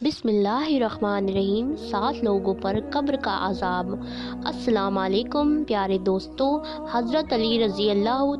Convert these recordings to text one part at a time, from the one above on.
बिसमीम सात लोगों पर कब्र का अजाब। अस्सलाम वालेकुम प्यारे दोस्तों, हज़रत अली रज़ी अल्लाह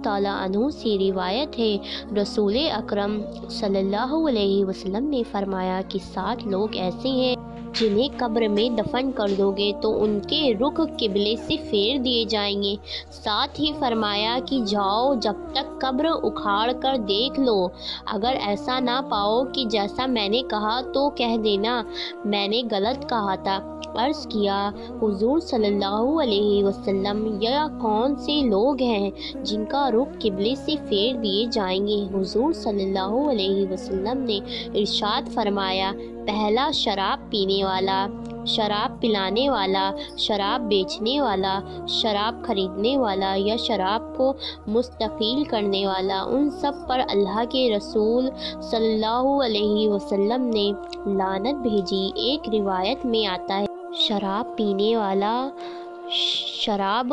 तु से रिवायत है, रसूल अकरम सल्लल्लाहु अलैहि वसल्लम ने फरमाया कि सात लोग ऐसे हैं जिन्हें कब्र में दफन कर दोगे तो उनके रुख किबले से फेर दिए जाएँगे। साथ ही फरमाया कि जाओ, जब तक कब्र उखाड़ कर देख लो। अगर ऐसा ना पाओ कि जैसा मैंने कहा तो कह देना, मैंने गलत कहा था। अर्ज़ किया, हुजूर सल्लल्लाहु अलैहि वसल्लम, यह कौन से लोग हैं जिनका रुख किबले से फेर दिए जाएँगे? हुजूर सल्लल्लाहु अलैहि वसल्लम ने इरशाद फरमाया पहला शराब पीने वाला, शराब पिलाने वाला, शराब बेचने वाला, शराब खरीदने वाला या शराब को मुस्तफ़ील करने वाला, उन सब पर अल्लाह के रसूल सल्लल्लाहु अलैहि वसल्लम ने लानत भेजी। एक रिवायत में आता है, शराब पीने वाला शराब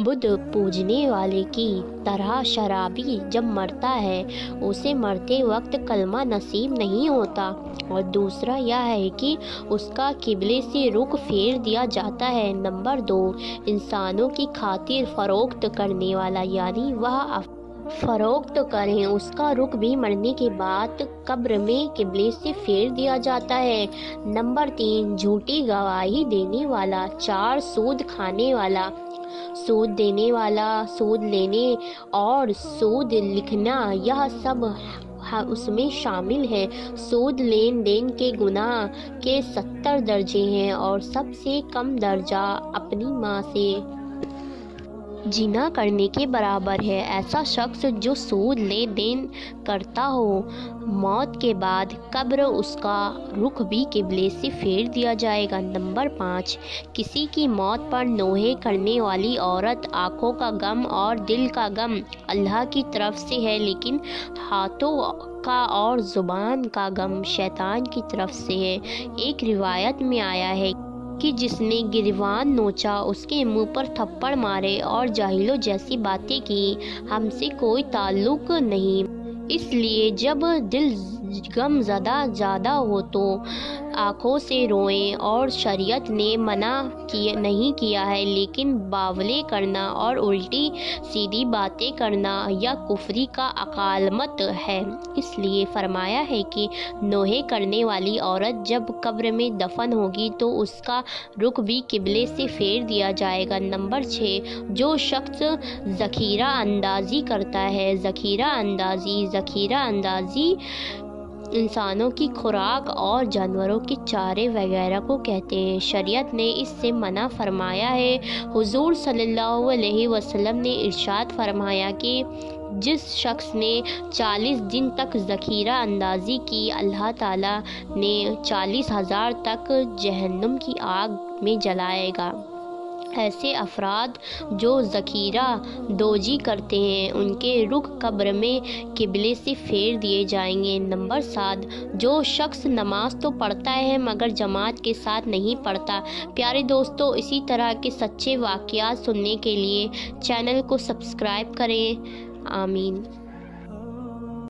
बुद्ध पूजने वाले की तरह शराबी जब मरता है, उसे मरते वक्त कलमा नसीब नहीं होता। और दूसरा यह है कि उसका किबले से रुख फेर दिया जाता है। नंबर दो, इंसानों की खातिर फ़रोख्त करने वाला, यानी वह फ़रोख्त करें, उसका रुख भी मरने के बाद कब्र में किबले से फेर दिया जाता है। नंबर तीन, झूठी गवाही देने वाला, चार सूद खाने वाला। सूद देने वाला, सूद लेने और सूद लिखना, यह सब उसमें शामिल है। सूद लेन देन के गुनाह के सत्तर दर्जे हैं और सबसे कम दर्जा अपनी माँ से। जिना करने के बराबर है। ऐसा शख्स जो सूद ले देन करता हो। मौत के बाद कब्र उसका रुख भी किबले से फेर दिया जाएगा। नंबर पाँच, किसी की मौत पर नोहे करने वाली औरत आँखों का गम और दिल का गम अल्लाह की तरफ़ से है, लेकिन हाथों का और ज़ुबान का गम शैतान की तरफ़ से है। एक रिवायत में आया है कि जिसने गिरवान नोचा, उसके मुँह पर थप्पड़ मारे और जाहिलों जैसी बातें की, हमसे कोई ताल्लुक नहीं। इसलिए जब दिल गम ज़्यादा ज़्यादा हो तो आँखों से रोएँ और शरीयत ने मना किया नहीं किया है, लेकिन बावले करना और उल्टी सीधी बातें करना या कुफरी का अकालमत है। इसलिए फरमाया है कि नोहे करने वाली औरत जब कब्र में दफन होगी तो उसका रुख भी किबले से फेर दिया जाएगा। नंबर छः, जो शख्स ज़ख़ीरा अंदाज़ी करता है, ज़ख़ीरा अंदाज़ी ज़ख़ीरा अंदाज़ी इंसानों की खुराक और जानवरों के चारे वगैरह को कहते हैं। शरीयत ने इससे मना फरमाया है। हुजूर सल्लल्लाहु अलैहि वसल्लम ने इरशाद फरमाया कि जिस शख्स ने चालीस दिन तक ज़ख़ीरा अंदाज़ी की, अल्लाह ताला ने चालीस हज़ार तक जहन्नुम की आग में जलाएगा। ऐसे अफराद जो ज़ख़ीरा दोजी करते हैं, उनके रुख कब्र में किबले से फेर दिए जाएँगे। नंबर सात, जो शख्स नमाज़ तो पढ़ता है मगर जमात के साथ नहीं पढ़ता। प्यारे दोस्तों, इसी तरह के सच्चे वाक़ सुनने के लिए चैनल को सब्सक्राइब करें। आमीन।